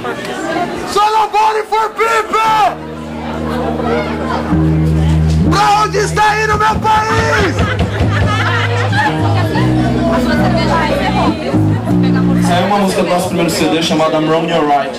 Solomon for people! Pra onde está indo meu país? Saiu uma música do nosso primeiro CD chamada I'm Wrong You're Right.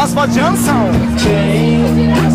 Unsound. Tirar